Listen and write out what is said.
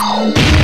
Ow!